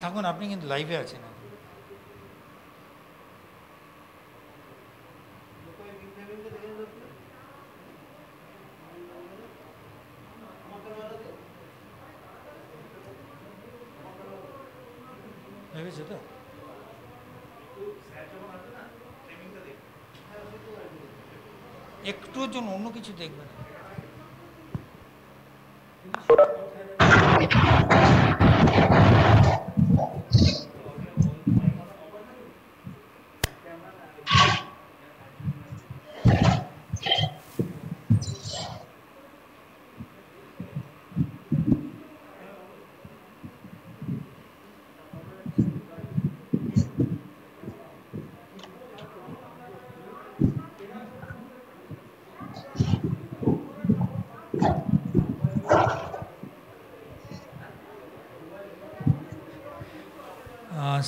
থাকুন আপনি কিন্তু লাইভে আছেন।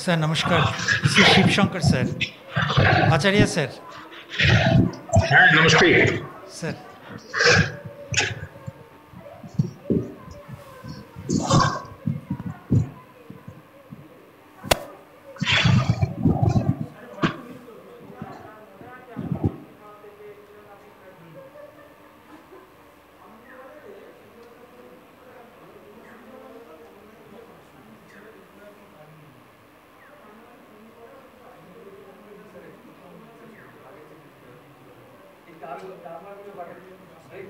স্যার নমস্কার। শিবশঙ্কর স্যার। আচার্য স্যার। হ্যাঁ নমস্কার। Sir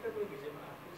Kita perlu.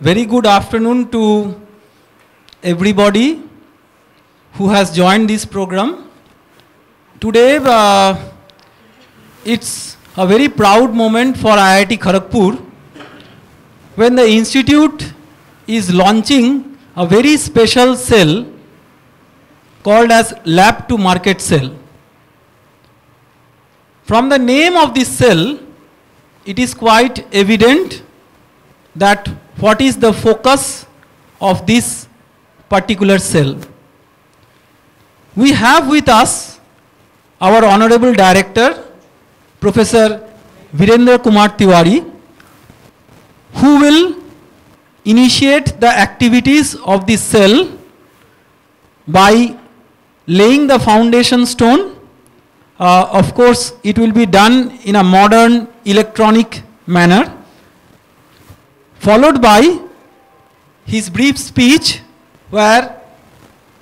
Very good afternoon to everybody who has joined this program. Today, uh, it's a very proud moment for IIT Kharagpur when the institute is launching a very special cell called as Lab to Market Cell. From the name of this cell, it is quite evident that what is the focus of this particular cell. We have with us our honorable director, Professor Virendra Kumar Tewari, who will initiate the activities of this cell by laying the foundation stone. Uh, of course, it will be done in a modern electronic manner followed by his brief speech where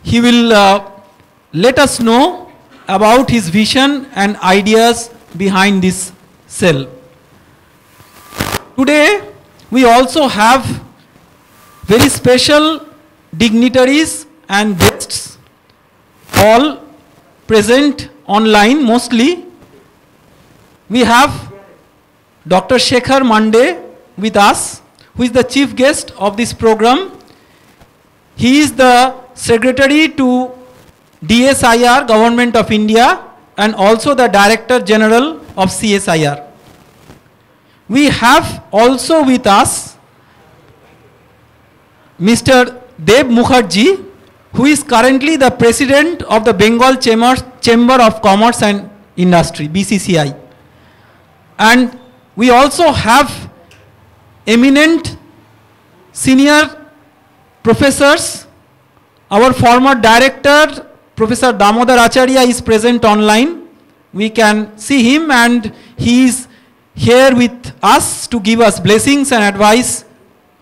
he will uh, let us know about his vision and ideas behind this cell. Today we also have very special dignitaries and guests all present online mostly. We have Dr. Shekhar Mande with us who is the chief guest of this program. He is the secretary to DSIR, Government of India, and also the Director General of CSIR. We have also with us Mr. Deb Mukherjee, who is currently the president of the Bengal Chamber, Chamber of Commerce and Industry, BCCI. And we also have eminent senior professors. Our former director, Professor Damodar Acharya is present online. We can see him and he is here with us to give us blessings and advice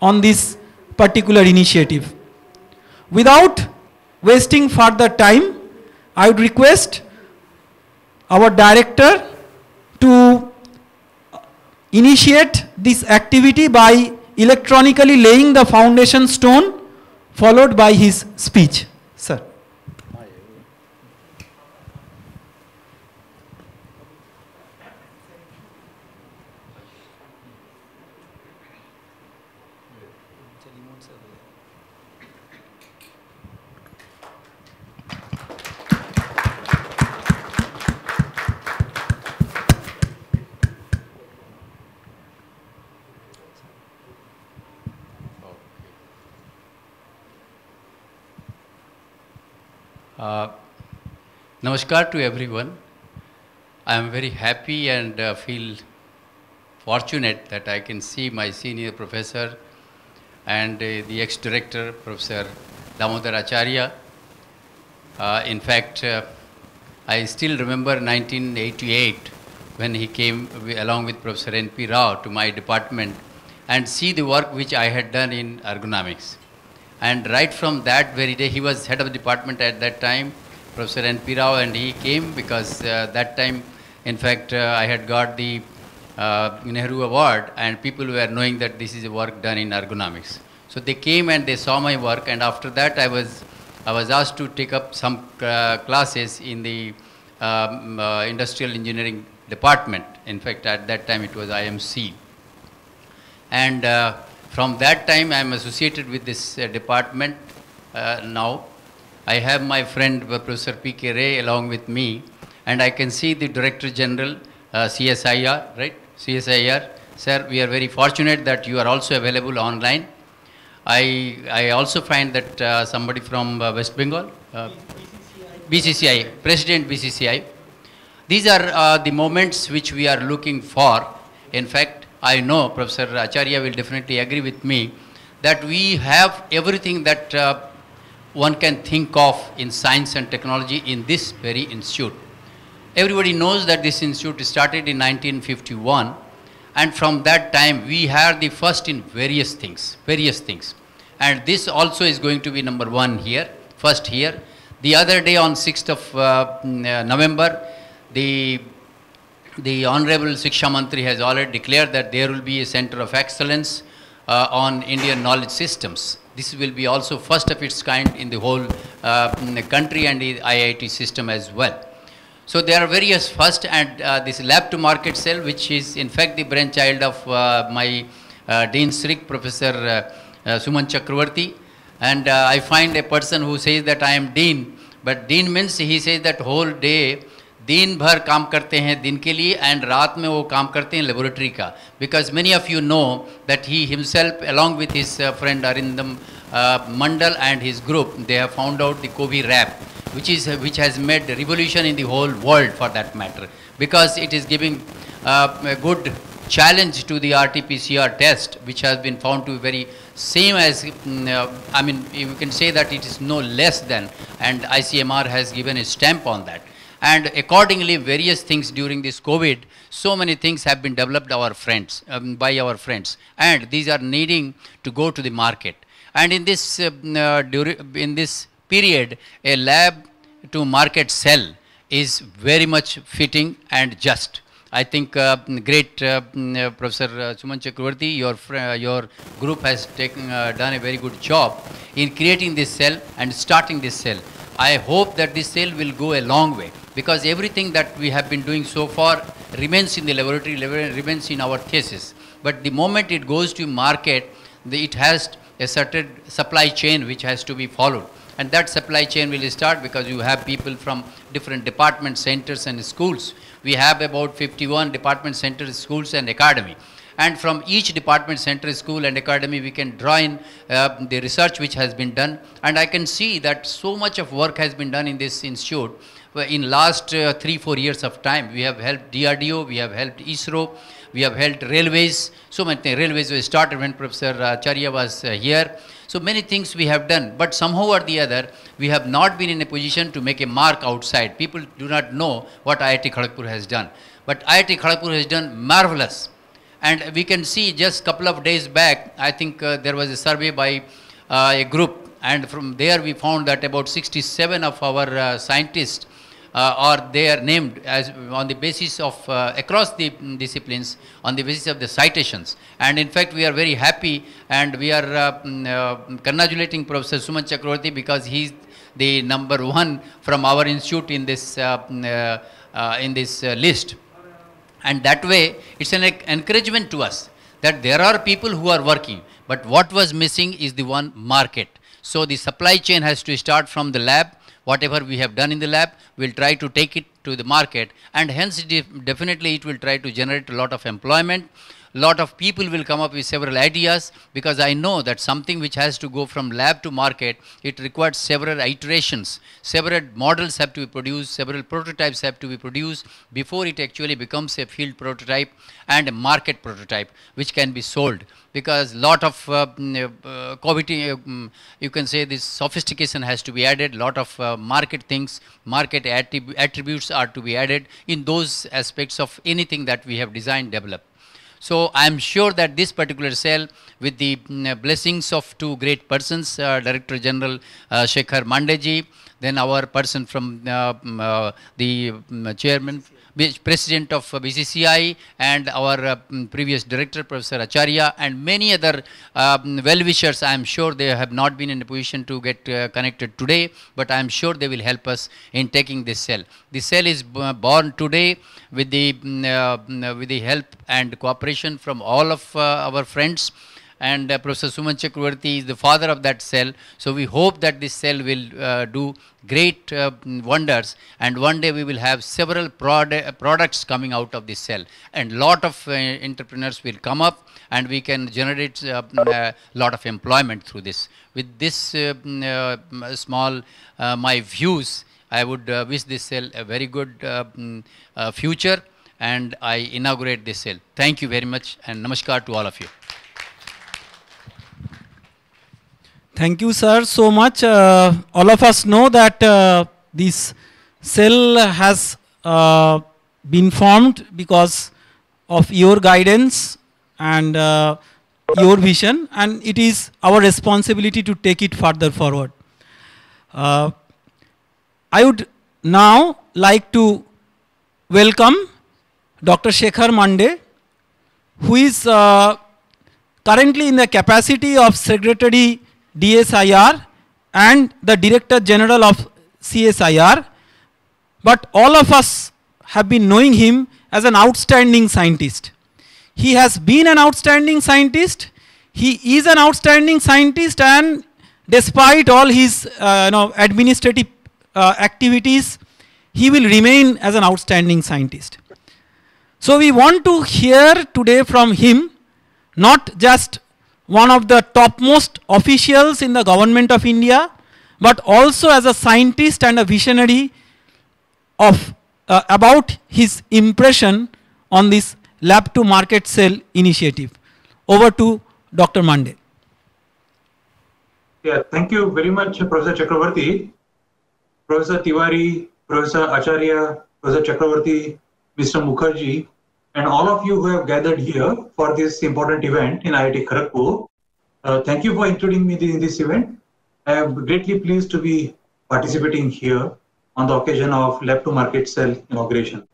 on this particular initiative. Without wasting further time, I would request our director to initiate this activity by electronically laying the foundation stone followed by his speech. Sir. Uh, Namaskar to everyone. I am very happy and uh, feel fortunate that I can see my senior professor and uh, the ex-director, Professor Damodar Acharya. Uh, in fact, uh, I still remember 1988 when he came along with Professor N.P. Rao to my department and see the work which I had done in ergonomics. And right from that very day, he was head of the department at that time, Professor N.P. Rao, and he came because uh, that time, in fact, uh, I had got the uh, Nehru Award, and people were knowing that this is a work done in ergonomics. So they came and they saw my work, and after that, I was I was asked to take up some uh, classes in the um, uh, industrial engineering department. In fact, at that time, it was IMC. And uh, from that time, I am associated with this uh, department uh, now. I have my friend uh, Professor P.K. Ray along with me, and I can see the Director General, CSIR, right? CSIR. Sir, we are very fortunate that you are also available online. I, I also find that uh, somebody from uh, West Bengal, uh, BCCI, President BCCI, these are the moments which we are looking for. In fact, I know Professor Acharya will definitely agree with me that we have everything that uh, one can think of in science and technology in this very institute. Everybody knows that this institute started in 1951 And from that time, we are the first in various things, various things. And this also is going to be number one here, first here. The other day on 6th of uh, November, the the Honorable Siksha Mantri has already declared that there will be a center of excellence uh, on Indian knowledge systems. This will be also first of its kind in the whole uh, country and the IIT system as well. So there are various first and uh, this lab to market cell which is in fact the brainchild of uh, my uh, Dean SRIC Professor uh, Suman Chakraborty and I find a person who says that I am Dean but Dean means he says that whole day दिन भर काम करते हैं, दिन के लिए and रात में वो काम करते हैं लेबोरेटरी का। Because many of you know that he himself along with his friend Arindam Mondal and his group they have found out the CoviRAP which is which has made revolution in the whole world for that matter because it is giving good challenge to the R T P C R test which has been found to very same as I mean you can say that it is no less than and I C M R has given a stamp on that and accordingly, various things during this COVID, so many things have been developed our friends, um, by our friends. And these are needing to go to the market. And in this, uh, uh in this period, a lab to market cell is very much fitting and just. I think uh, great uh, uh Professor uh, Suman Chakraborty, your, your group has taken, done a very good job in creating this cell and starting this cell. I hope that this sale will go a long way because everything that we have been doing so far remains in the laboratory, remains in our thesis. But the moment it goes to market, the, it has a certain supply chain which has to be followed. And that supply chain will start because you have people from different department centers and schools. We have about 51 department centers, schools and academy. And from each department center, school and academy, we can draw in uh, the research which has been done. And I can see that so much of work has been done in this institute in last uh, three, four years of time, we have helped DRDO, we have helped ISRO, we have helped railways, so many things. Railways were started when Professor Acharya was uh, here. So many things we have done, but somehow or the other, we have not been in a position to make a mark outside. People do not know what IIT Kharagpur has done. But IIT Kharagpur has done marvelous. And we can see just a couple of days back, I think uh, there was a survey by uh, a group, and from there we found that about 67 of our uh, scientists uh, are named as on the basis of uh, across the disciplines on the basis of the citations. And in fact we are very happy. And we are uh, mm, congratulating Professor Suman Chakraborty because he is the number one from our institute in this mm, in this list and that way it's an encouragement to us that there are people who are working but what was missing is the one market. So the supply chain has to start from the lab. Whatever we have done in the lab, we'll try to take it to the market and hence definitely it will try to generate a lot of employment lot of people will come up with several ideas because I know that something which has to go from lab to market, it requires several iterations. Several models have to be produced, several prototypes have to be produced before it actually becomes a field prototype and a market prototype which can be sold because lot of uh, mm, uh, uh, mm, you can say this sophistication has to be added, lot of uh, market things, market attrib attributes are to be added in those aspects of anything that we have designed, developed. So I am sure that this particular cell, with the mm, blessings of two great persons, uh, Director General uh, Shekhar Mandeji, then our person from uh, mm, uh the um, chairman, president of BCCI and our uh, previous director, Professor Acharya, and many other um, well-wishers. I am sure they have not been in a position to get uh, connected today, but I am sure they will help us in taking this cell. The cell is born today with the, uh, with the help and cooperation from all of uh, our friends and uh, Professor Suman Chakraborty is the father of that cell. So we hope that this cell will uh, do great uh, wonders and one day we will have several prod products coming out of this cell and lot of uh, entrepreneurs will come up and we can generate a uh, lot of employment through this. With this uh, small my views, I would wish this cell a very good future and I inaugurate this cell. Thank you very much and namaskar to all of you. Thank you, sir, so much. Uh, all of us know that uh, this cell has uh, been formed because of your guidance and uh, your vision and it is our responsibility to take it further forward. Uh, I would now like to welcome Dr. Shekhar Mande, who is uh, currently in the capacity of Secretary DSIR and the Director General of CSIR, but all of us have been knowing him as an outstanding scientist. He has been an outstanding scientist, he is an outstanding scientist and despite all his uh, you know, administrative uh, activities, he will remain as an outstanding scientist. So we want to hear today from him, not just one of the topmost officials in the government of India, but also as a scientist and a visionary of uh, about his impression on this lab to market cell initiative. Over to Dr. Mande. Yeah, thank you very much, Professor Chakraborty. Professor Tewari, Professor Acharya, Professor Chakraborty, Mr. Mukherjee, and all of you who have gathered here for this important event in IIT Kharagpur. Uh, thank you for including me in this event. I am greatly pleased to be participating here on the occasion of Lab to Market Cell inauguration.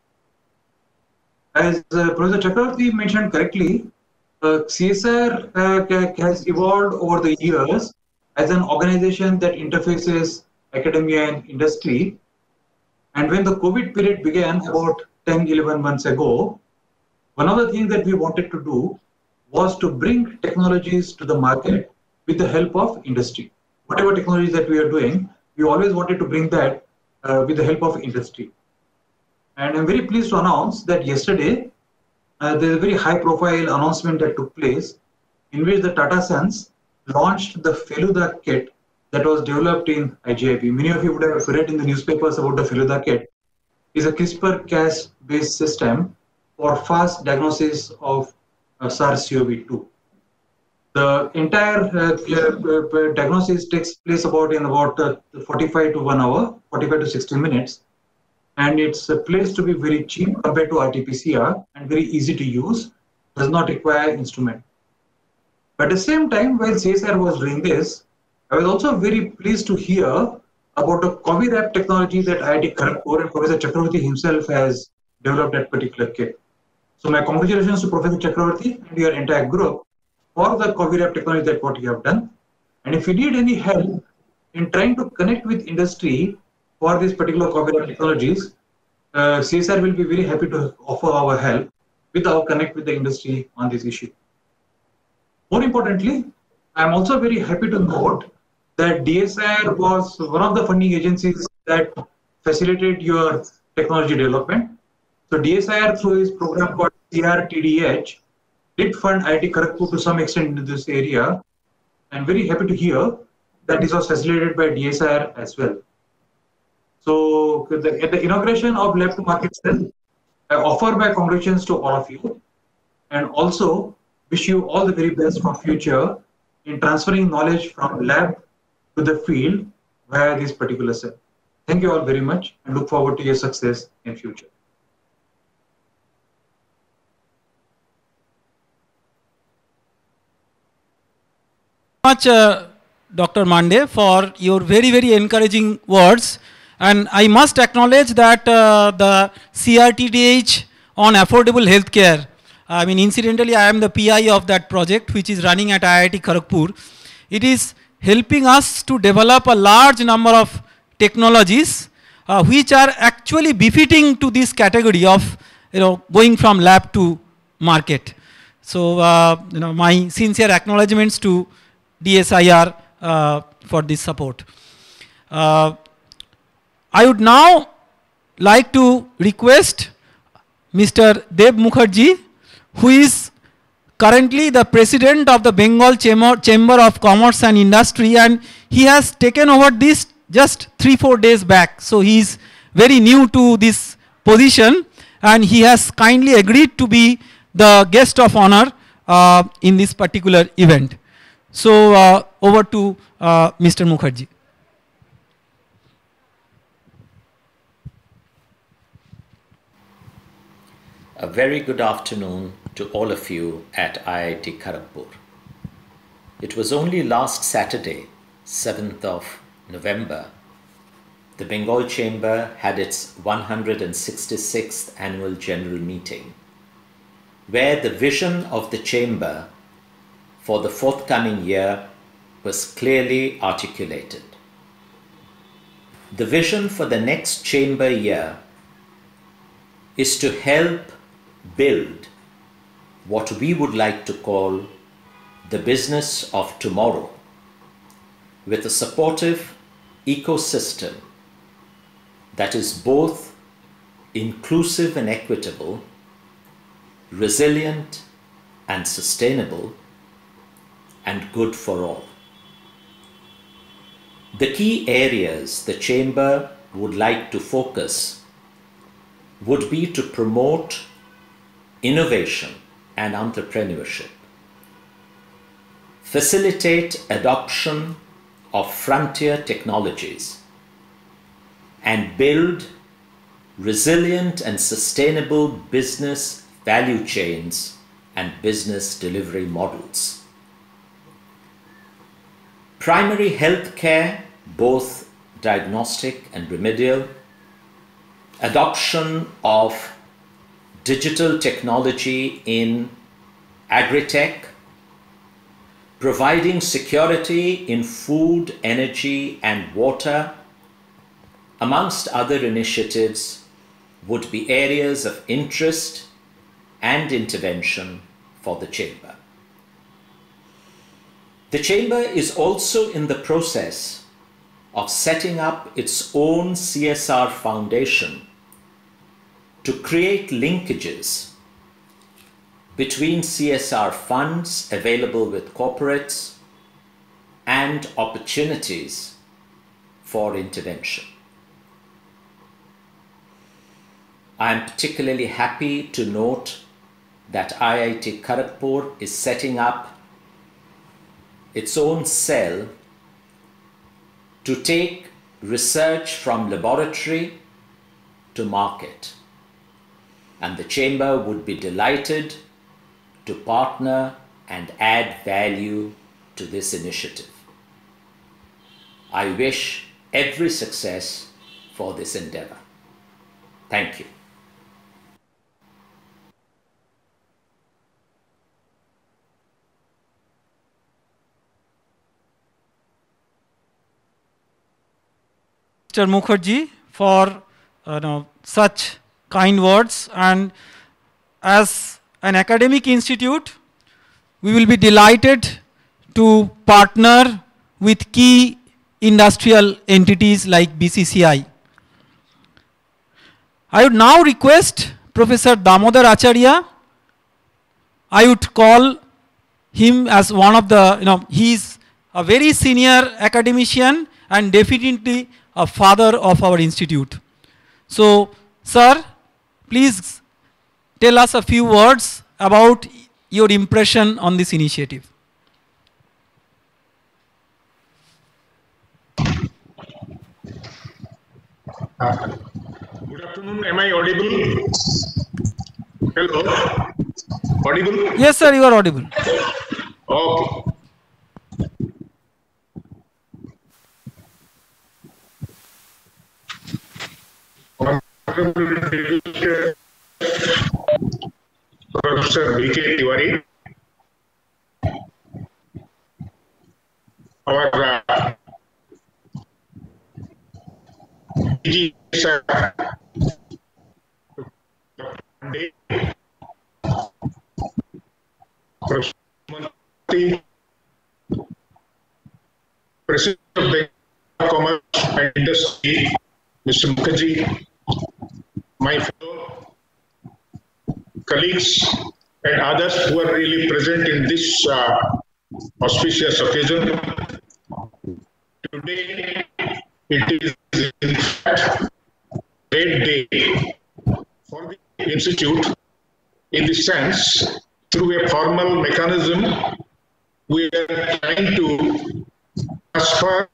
As uh, Professor Chakraborty mentioned correctly, uh, CSIR uh, has evolved over the years as an organization that interfaces academia and industry. And when the COVID period began about 10, 11 months ago, one of the things that we wanted to do was to bring technologies to the market with the help of industry. Whatever technologies that we are doing, we always wanted to bring that uh, with the help of industry. And I'm very pleased to announce that yesterday, uh, there's a very high profile announcement that took place in which the Tata Sons launched the Feluda kit that was developed in IGIB. Many of you would have read in the newspapers about the Feluda kit. It's a CRISPR-Cas based system for fast diagnosis of uh, SARS-CoV-2. The entire uh, uh, diagnosis takes place about in about uh, 45 to 1 hour, 45 to 60 minutes. And it's a place to be very cheap compared to RT-PCR and very easy to use, does not require instrument. But at the same time, while CSIR was doing this, I was also very pleased to hear about the COVIRAP technology that IIT Kharagpur and Professor Chakraborty himself has developed that particular kit. So my congratulations to Professor Chakraborty and your entire group for the COVIRAP technology that what you have done. And if you need any help in trying to connect with industry for these particular COVIRAP technologies, uh, CSIR will be very happy to offer our help with our connect with the industry on this issue. More importantly, I'm also very happy to note that DSIR was one of the funding agencies that facilitated your technology development. So DSIR through his program called CRTDH did fund IIT Kharagpur to some extent in this area. I'm very happy to hear that this was facilitated by DSIR as well. So the, at the inauguration of Lab to Market Cell, I offer my congratulations to all of you and also wish you all the very best for future in transferring knowledge from lab to the field via this particular cell. Thank you all very much and look forward to your success in future. Much, uh, Dr. Mande, for your very, very encouraging words. And I must acknowledge that uh, the CRTDH on affordable healthcare, I mean, incidentally, I am the PI of that project, which is running at IIT Kharagpur. It is helping us to develop a large number of technologies uh, which are actually befitting to this category of, you know, going from lab to market. So, uh, you know, my sincere acknowledgements to DSIR uh, for this support. Uh, I would now like to request Mr. Dev Mukherjee, who is currently the president of the Bengal Chamber, Chamber of Commerce and Industry and he has taken over this just three, four days back. So he is very new to this position and he has kindly agreed to be the guest of honor uh, in this particular event. So uh, over to uh, Mr. Mukherjee. A very good afternoon to all of you at IIT Kharagpur. It was only last Saturday, 7th of November, the Bengal Chamber had its 166th annual general meeting, where the vision of the Chamber for the forthcoming year was clearly articulated. The vision for the next Chamber year is to help build what we would like to call the business of tomorrow with a supportive ecosystem that is both inclusive and equitable, resilient and sustainable, and good for all. The key areas the Chamber would like to focus would be to promote innovation and entrepreneurship, facilitate adoption of frontier technologies, and build resilient and sustainable business value chains and business delivery models. Primary health care, both diagnostic and remedial, adoption of digital technology in agri-tech, providing security in food, energy, and water, amongst other initiatives, would be areas of interest and intervention for the Chamber. The Chamber is also in the process of setting up its own CSR foundation to create linkages between CSR funds available with corporates and opportunities for intervention. I am particularly happy to note that IIT Kharagpur is setting up its own cell to take research from laboratory to market. And the Chamber would be delighted to partner and add value to this initiative. I wish every success for this endeavor. Thank you. Mr. Mukherjee for uh, such kind words and as an academic institute we will be delighted to partner with key industrial entities like BCCI. I would now request Professor Damodar Acharya, I would call him as one of the, you know, he's a very senior academician and definitely a father of our institute. So, sir, please tell us a few words about your impression on this initiative. Uh, good afternoon. Am I audible? Hello. Audible? Yes, sir, you are audible. Okay. Professor V.K. Tewari, our uh, DG sir, Mande, Professor Murthy, President of Bank of Commerce and Industry, Mr. Mukherjee, my fellow and others who are really present in this uh, auspicious occasion. Today, it is in fact a great day for the Institute in the sense through a formal mechanism we are trying to transfer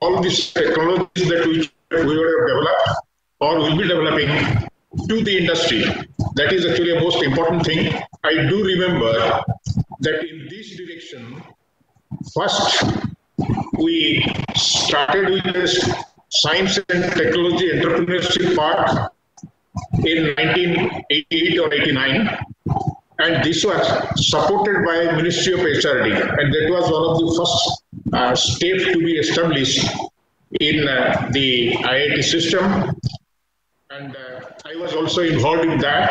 all these technologies that we, we have developed or will be developing to the industry that is actually a most important thing. I do remember that in this direction, first we started with this science and technology entrepreneurship part in 1988 or 89 and this was supported by Ministry of HRD and that was one of the first uh, steps to be established in uh, the IIT system and uh, I was also involved in that.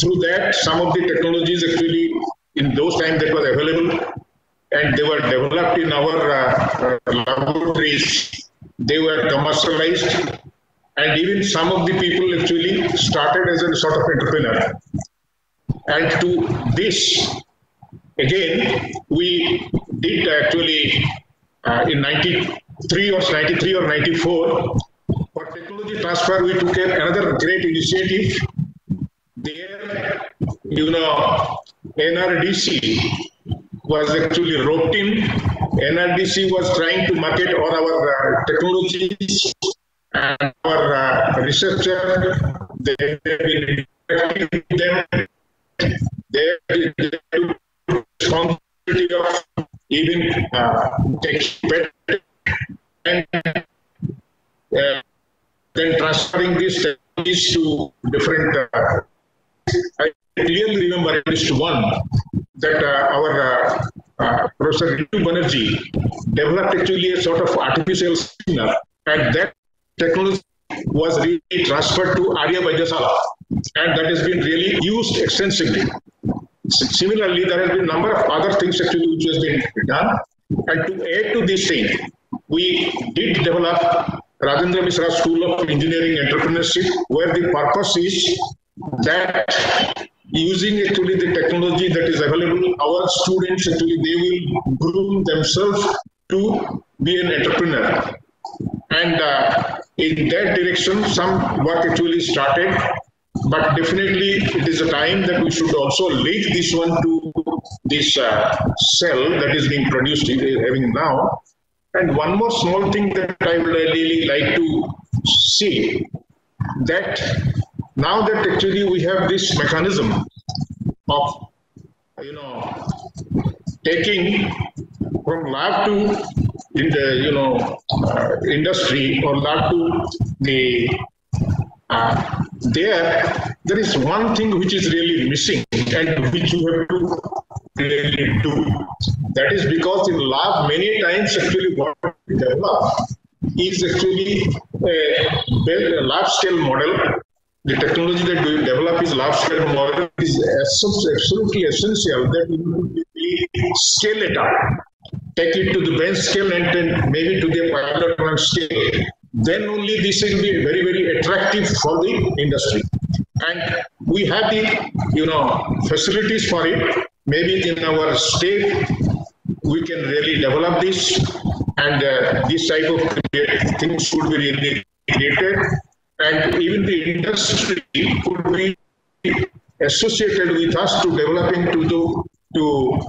Through that, some of the technologies actually in those times that was available and they were developed in our uh, laboratories. They were commercialized and even some of the people actually started as a sort of entrepreneur. And to this, again, we did actually uh, in 93 or 93 or 94 technology transfer, we took another great initiative. There, you know, NRDC was actually roped in. NRDC was trying to market all our uh, technologies and our uh. They have been them. They responsibility of even uh, taking and uh, then transferring these technologies to different. Uh, I clearly remember at least one that uh, our uh, uh, Professor Rintu Banerjee developed actually a sort of artificial signal, and that technology was really transferred to Arya Vaidyanshala, and that has been really used extensively. Similarly, there has been a number of other things actually which has been done, and to add to this thing, we did develop Rajendra Mishra School of Engineering Entrepreneurship, where the purpose is that using actually the technology that is available, our students actually they will groom themselves to be an entrepreneur. And uh, in that direction, some work actually started, but definitely it is a time that we should also link this one to this uh, cell that is being produced having now and one more small thing that I would really like to see that now that actually we have this mechanism of you know taking from lab to in the you know uh, industry or lab to the uh, there there is one thing which is really missing and which you have to really do. That is because in lab many times actually what we develop is actually a, large scale model. The technology that we develop is large scale model is absolutely essential that we scale it up, take it to the bench scale and then maybe to the pilot run scale then only this will be very, very attractive for the industry. And we have the, you know, facilities for it. Maybe in our state, we can really develop this and uh, this type of things should be really created. And even the industry could be associated with us to developing to the to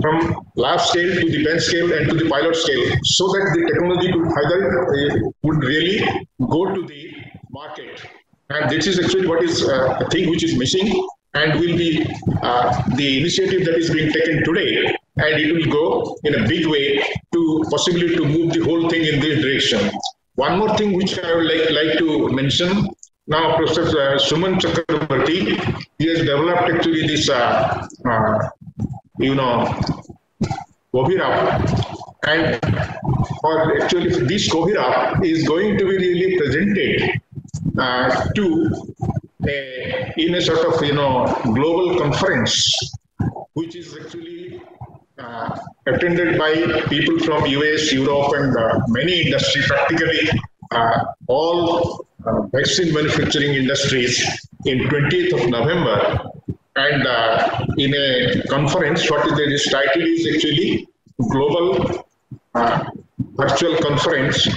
from lab scale to the bench scale and to the pilot scale so that the technology could either uh, would really go to the market and this is actually what is uh, a thing which is missing and will be uh, the initiative that is being taken today and it will go in a big way to possibly to move the whole thing in this direction one more thing which i would like, like to mention now professor uh, Suman Chakraborty he has developed actually this uh, uh, you know, COVIRAP. And for actually this COVIRAP is going to be really presented uh, to a, in a sort of, you know, global conference, which is actually uh, attended by people from US, Europe, and uh, many industries, practically uh, all uh, vaccine manufacturing industries in 20th of November. And uh, in a conference, what is this title is actually Global uh, Virtual Conference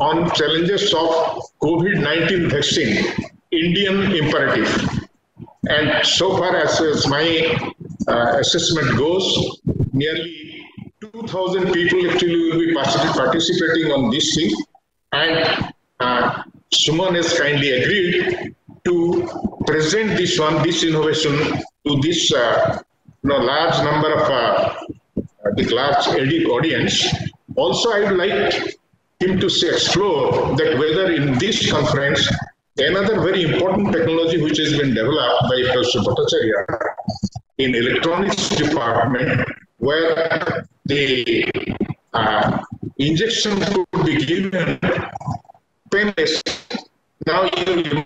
on Challenges of COVID-19 Vaccine, Indian Imperative. And so far as, as my uh, assessment goes, nearly 2,000 people actually will be participating on this thing. And uh, Suman has kindly agreed to present this one, this innovation to this uh, you know, large number of uh, the large audience. Also, I would like him to explore that whether in this conference, another very important technology which has been developed by Professor Bhattacharya in electronics department, where the uh, injection could be given painless. Now, you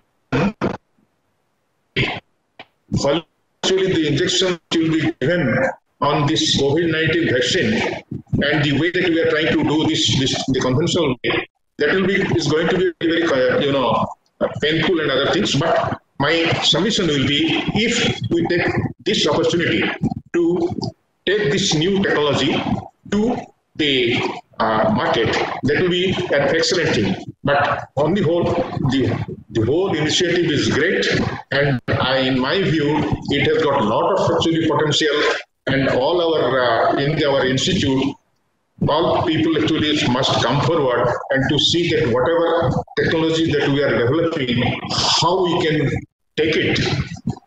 actually the injection will be given on this COVID-19 vaccine and the way that we are trying to do this, this the conventional way, that will be is going to be very, you know, painful and other things. But my submission will be if we take this opportunity to take this new technology to the uh, market, that will be an excellent thing. But on the whole, the, the whole initiative is great, and I, in my view, it has got a lot of actually potential. And all our uh, in our institute, all people actually must come forward and to see that whatever technology that we are developing, how we can take it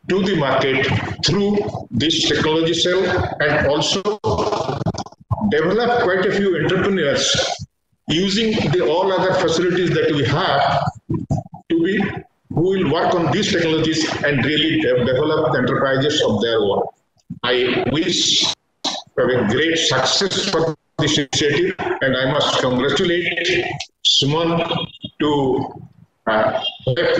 to the market through this technology cell and also develop quite a few entrepreneurs using the all other facilities that we have to be who will work on these technologies and really de develop enterprises of their own. I wish a great success for this initiative and I must congratulate Suman to uh,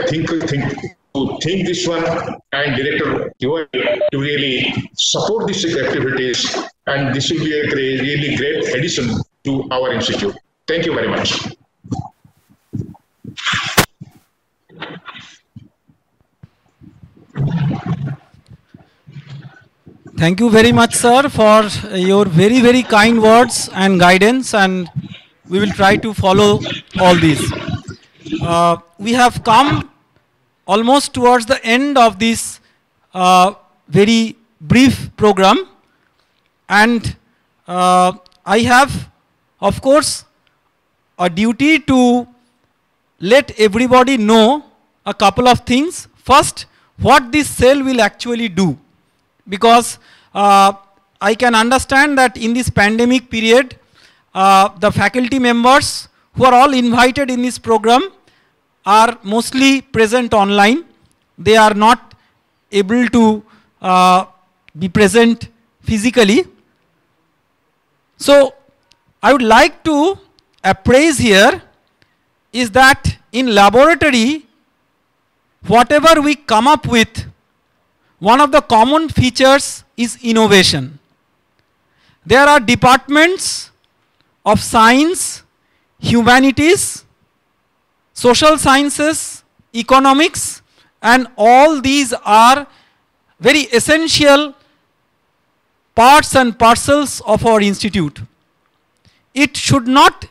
think, think to think this one and Director to really support these activities and this will be a great, really great addition to our institute. Thank you very much. Thank you very much, sir, for your very, very kind words and guidance, and we will try to follow all these. Uh, we have come almost towards the end of this uh, very brief program, and uh, I have, of course, a duty to let everybody know a couple of things. First, what this cell will actually do. Because uh, I can understand that in this pandemic period, uh, the faculty members who are all invited in this program are mostly present online. They are not able to uh, be present physically. So I would like to appraise here is that in laboratory, whatever we come up with, one of the common features is innovation. There are departments of science, humanities, social sciences, economics, and all these are very essential parts and parcels of our institute. It should not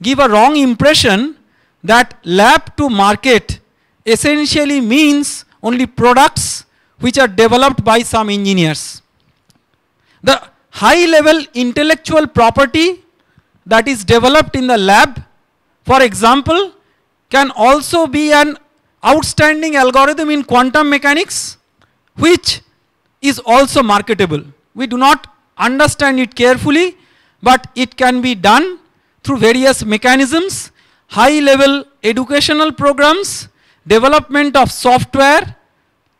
give a wrong impression that lab to market essentially means only products which are developed by some engineers. The high level intellectual property that is developed in the lab, for example, can also be an outstanding algorithm in quantum mechanics which is also marketable. We do not understand it carefully, but it can be done through various mechanisms, high level educational programs, development of software,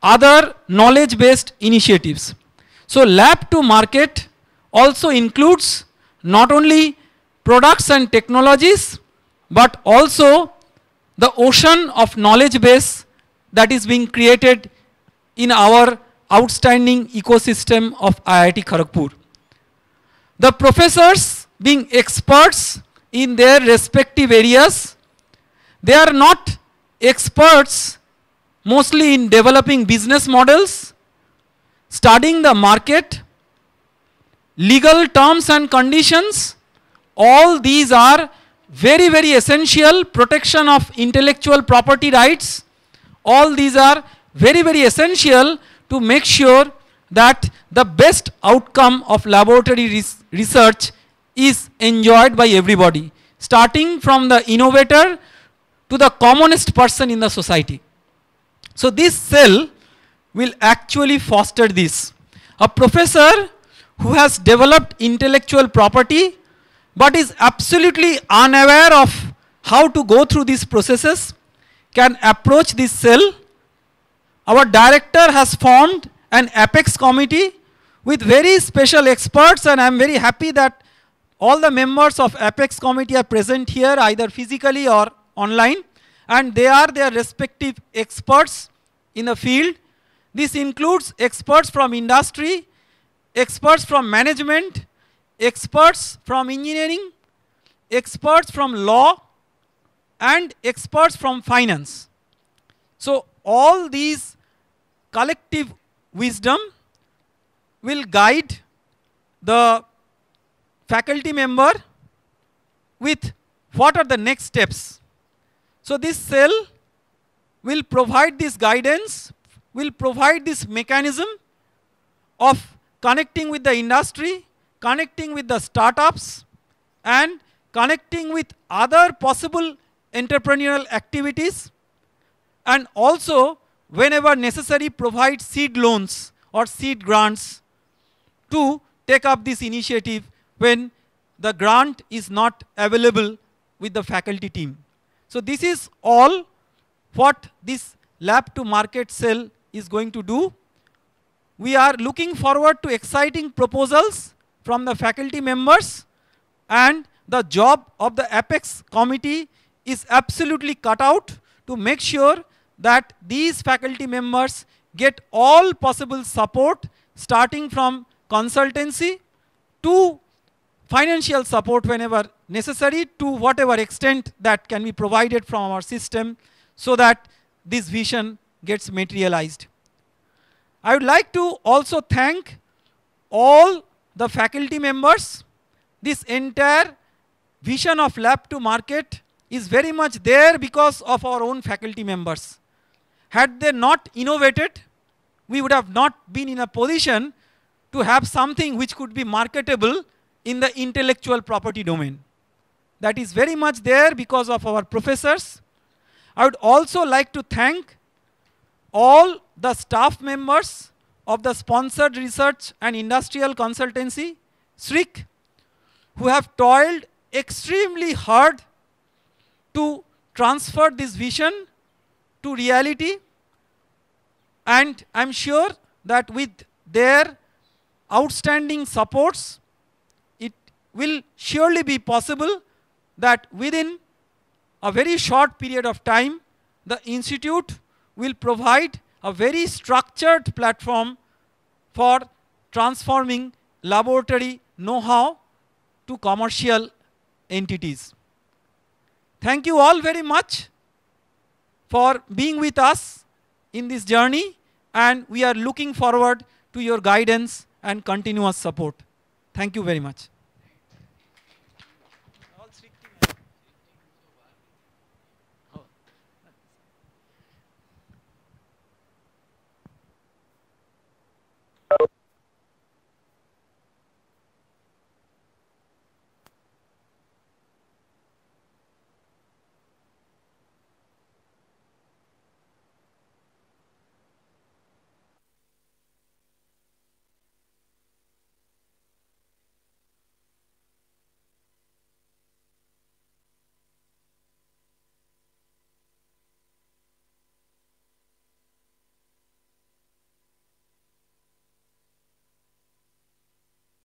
other knowledge based initiatives. So lab to market also includes not only products and technologies, but also the ocean of knowledge base that is being created in our outstanding ecosystem of IIT Kharagpur. The professors being experts in their respective areas, they are not experts mostly in developing business models, studying the market, legal terms and conditions, all these are very, very essential protection of intellectual property rights. All these are very, very essential to make sure that the best outcome of laboratory res research is enjoyed by everybody, starting from the innovator to the commonest person in the society. So this cell will actually foster this. A professor who has developed intellectual property but is absolutely unaware of how to go through these processes can approach this cell. Our director has formed an apex committee with very special experts and I am very happy that all the members of apex committee are present here either physically or online and they are their respective experts in the field. This includes experts from industry, experts from management, experts from engineering, experts from law, and experts from finance. So all these collective wisdom will guide the faculty member with what are the next steps. So this cell will provide this guidance, will provide this mechanism of connecting with the industry, connecting with the startups and connecting with other possible entrepreneurial activities and also whenever necessary provide seed loans or seed grants to take up this initiative when the grant is not available with the faculty team. So this is all what this lab to market cell is going to do. We are looking forward to exciting proposals from the faculty members and the job of the apex committee is absolutely cut out to make sure that these faculty members get all possible support starting from consultancy to financial support whenever necessary to whatever extent that can be provided from our system so that this vision gets materialized. I would like to also thank all the faculty members. This entire vision of lab to market is very much there because of our own faculty members. Had they not innovated, we would have not been in a position to have something which could be marketable in the intellectual property domain. That is very much there because of our professors. I would also like to thank all the staff members of the sponsored research and industrial consultancy, SRIC, who have toiled extremely hard to transfer this vision to reality and I'm sure that with their outstanding supports will surely be possible that within a very short period of time the institute will provide a very structured platform for transforming laboratory know-how to commercial entities. Thank you all very much for being with us in this journey and we are looking forward to your guidance and continuous support. Thank you very much.